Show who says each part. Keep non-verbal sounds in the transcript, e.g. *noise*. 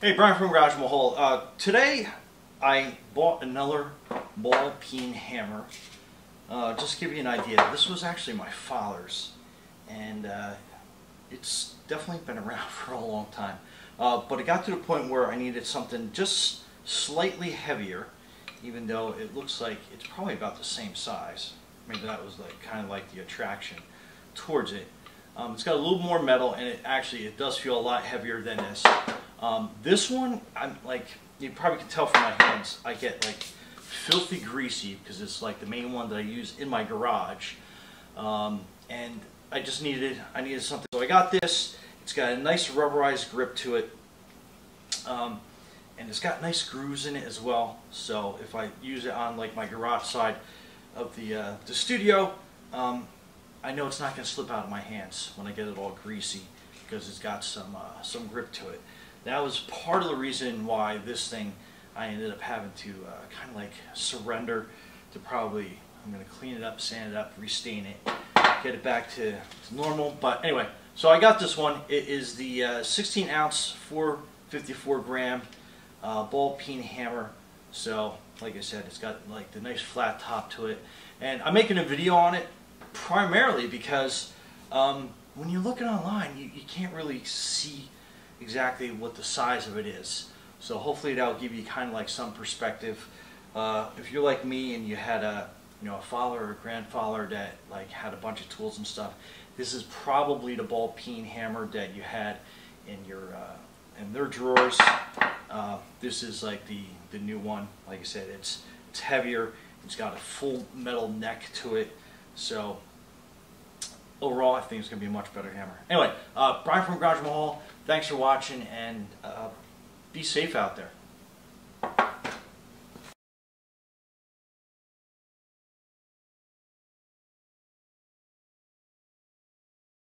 Speaker 1: Hey, Brian from Garage Mahal. Uh, today I bought another ball peen hammer. Uh, just to give you an idea, this was actually my father's, and uh, it's definitely been around *laughs* for a long time. Uh, but it got to the point where I needed something just slightly heavier, even though it looks like it's probably about the same size. Maybe that was like kind of like the attraction towards it. Um, it's got a little more metal, and it actually it does feel a lot heavier than this. Um, this one, I'm like, you probably can tell from my hands, I get like filthy greasy because it's like the main one that I use in my garage. Um, and I just needed, I needed something. So I got this. It's got a nice rubberized grip to it. Um, and it's got nice grooves in it as well. So if I use it on like my garage side of the, uh, the studio, um, I know it's not going to slip out of my hands when I get it all greasy because it's got some, uh, some grip to it that was part of the reason why this thing I ended up having to uh, kind of like surrender to probably I'm going to clean it up, sand it up, restain it, get it back to, to normal. But anyway, so I got this one. It is the uh, 16 ounce 454 gram uh, ball peen hammer. So like I said, it's got like the nice flat top to it. And I'm making a video on it primarily because um, when you're looking online, you, you can't really see exactly what the size of it is. So hopefully that'll give you kind of like some perspective. Uh, if you're like me and you had a you know a father or a grandfather that like had a bunch of tools and stuff, this is probably the ball peen hammer that you had in your uh, in their drawers. Uh, this is like the the new one. Like I said, it's it's heavier. It's got a full metal neck to it. So overall, I think it's going to be a much better hammer. Anyway, uh, Brian from Garage Mahal, thanks for watching, and uh, be safe out there.